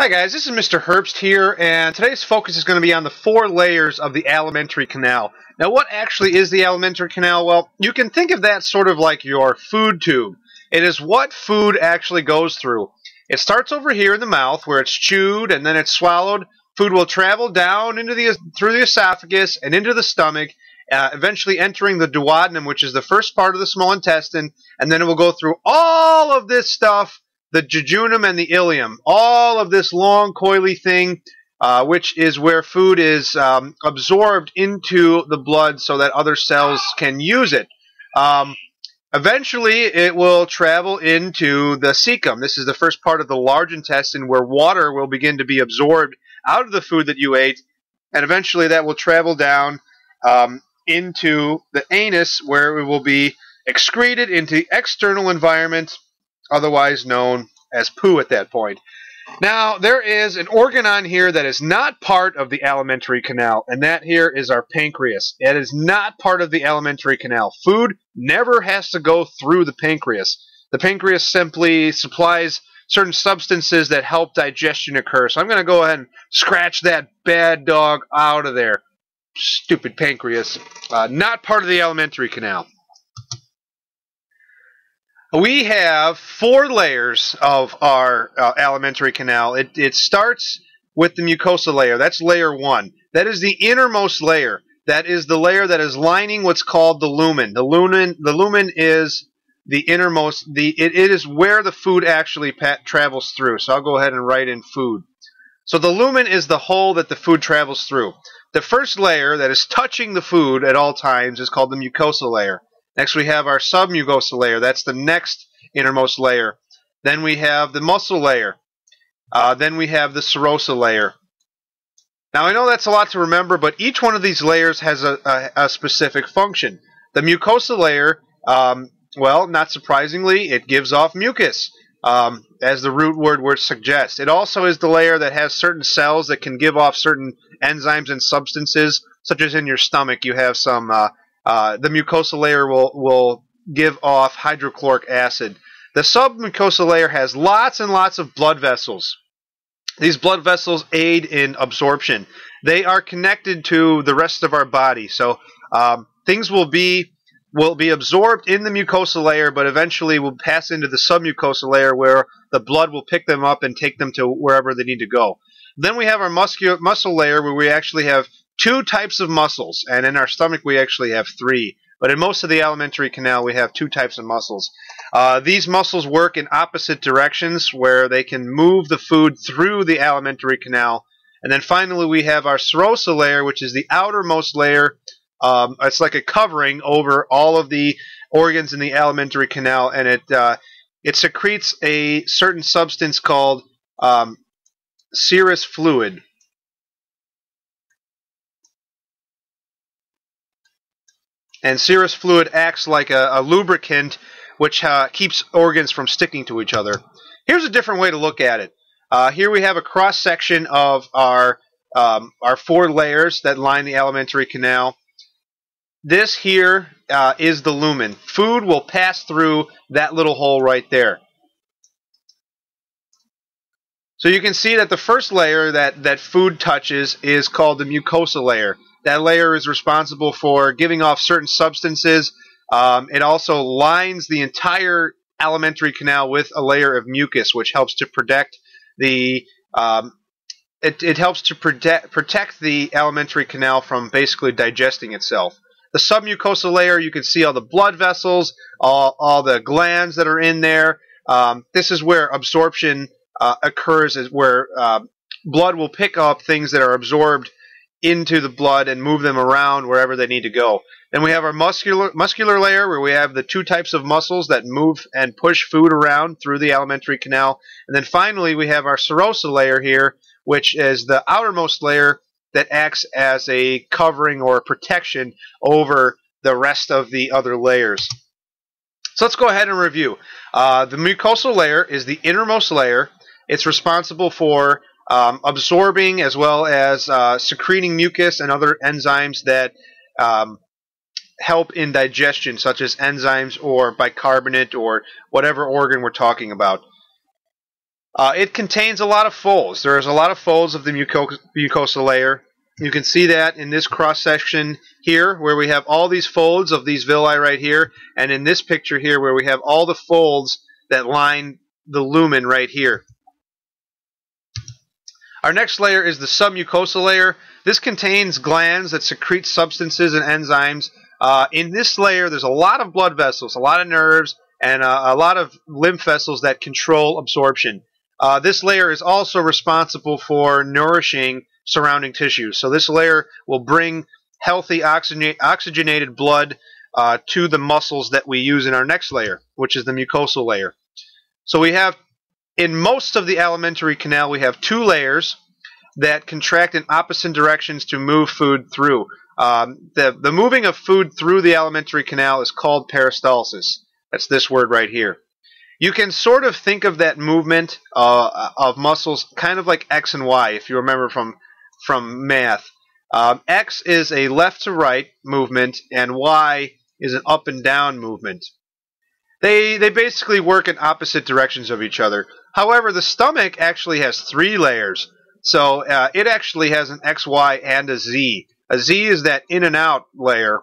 Hi guys, this is Mr. Herbst here, and today's focus is going to be on the four layers of the alimentary canal. Now, what actually is the alimentary canal? Well, you can think of that sort of like your food tube. It is what food actually goes through. It starts over here in the mouth, where it's chewed and then it's swallowed. Food will travel down into the through the esophagus and into the stomach, uh, eventually entering the duodenum, which is the first part of the small intestine, and then it will go through all of this stuff the jejunum and the ileum, all of this long coily thing, uh, which is where food is um, absorbed into the blood so that other cells can use it. Um, eventually, it will travel into the cecum. This is the first part of the large intestine where water will begin to be absorbed out of the food that you ate, and eventually that will travel down um, into the anus where it will be excreted into the external environment otherwise known as poo at that point. Now, there is an organ on here that is not part of the alimentary canal, and that here is our pancreas. It is not part of the alimentary canal. Food never has to go through the pancreas. The pancreas simply supplies certain substances that help digestion occur. So I'm going to go ahead and scratch that bad dog out of there. Stupid pancreas. Uh, not part of the alimentary canal. We have four layers of our uh, alimentary canal. It, it starts with the mucosa layer. That's layer one. That is the innermost layer. That is the layer that is lining what's called the lumen. The lumen, the lumen is the innermost. The it, it is where the food actually travels through. So I'll go ahead and write in food. So the lumen is the hole that the food travels through. The first layer that is touching the food at all times is called the mucosa layer. Next we have our submucosal layer. That's the next innermost layer. Then we have the muscle layer. Uh, then we have the serosa layer. Now I know that's a lot to remember, but each one of these layers has a, a, a specific function. The mucosa layer, um, well, not surprisingly, it gives off mucus, um, as the root word would suggest. It also is the layer that has certain cells that can give off certain enzymes and substances, such as in your stomach, you have some uh, uh, the mucosal layer will, will give off hydrochloric acid. The submucosal layer has lots and lots of blood vessels. These blood vessels aid in absorption. They are connected to the rest of our body, so um, things will be will be absorbed in the mucosal layer, but eventually will pass into the submucosal layer where the blood will pick them up and take them to wherever they need to go. Then we have our muscle layer where we actually have two types of muscles, and in our stomach we actually have three. But in most of the alimentary canal, we have two types of muscles. Uh, these muscles work in opposite directions, where they can move the food through the alimentary canal. And then finally, we have our serosa layer, which is the outermost layer. Um, it's like a covering over all of the organs in the alimentary canal, and it uh, it secretes a certain substance called um, serous fluid. And serous fluid acts like a, a lubricant which uh, keeps organs from sticking to each other. Here's a different way to look at it. Uh, here we have a cross section of our um, our four layers that line the alimentary canal. This here uh, is the lumen. Food will pass through that little hole right there. So you can see that the first layer that, that food touches is called the mucosa layer. That layer is responsible for giving off certain substances. Um, it also lines the entire alimentary canal with a layer of mucus, which helps to protect the um, it, it helps to protect protect the alimentary canal from basically digesting itself. The submucosal layer, you can see all the blood vessels, all, all the glands that are in there. Um, this is where absorption uh, occurs, is where uh, blood will pick up things that are absorbed into the blood and move them around wherever they need to go. Then we have our muscular muscular layer where we have the two types of muscles that move and push food around through the alimentary canal. And then finally we have our serosa layer here, which is the outermost layer that acts as a covering or protection over the rest of the other layers. So let's go ahead and review. Uh, the mucosal layer is the innermost layer. It's responsible for um, absorbing as well as uh, secreting mucus and other enzymes that um, help in digestion, such as enzymes or bicarbonate or whatever organ we're talking about. Uh, it contains a lot of folds. There's a lot of folds of the muco mucosa layer. You can see that in this cross section here, where we have all these folds of these villi right here, and in this picture here, where we have all the folds that line the lumen right here. Our next layer is the submucosal layer. This contains glands that secrete substances and enzymes. Uh, in this layer, there's a lot of blood vessels, a lot of nerves, and uh, a lot of lymph vessels that control absorption. Uh, this layer is also responsible for nourishing surrounding tissues. So this layer will bring healthy oxygenated blood uh, to the muscles that we use in our next layer, which is the mucosal layer. So we have, in most of the alimentary canal, we have two layers that contract in opposite directions to move food through. Um, the, the moving of food through the alimentary canal is called peristalsis. That's this word right here. You can sort of think of that movement uh, of muscles kind of like X and Y, if you remember from from math. Um, X is a left to right movement, and Y is an up and down movement. They they basically work in opposite directions of each other. However, the stomach actually has three layers, so uh, it actually has an X, Y, and a Z. A Z is that in and out layer.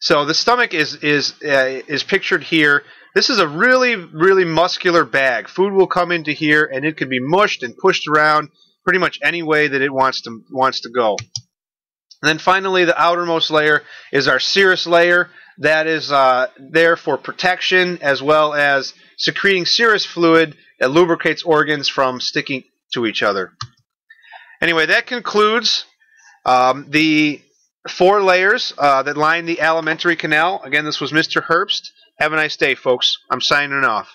So the stomach is is uh, is pictured here this is a really, really muscular bag. Food will come into here, and it can be mushed and pushed around pretty much any way that it wants to wants to go. And then finally, the outermost layer is our serous layer. That is uh, there for protection as well as secreting serous fluid that lubricates organs from sticking to each other. Anyway, that concludes um, the four layers uh, that line the alimentary canal. Again, this was Mr. Herbst. Have a nice day, folks. I'm signing off.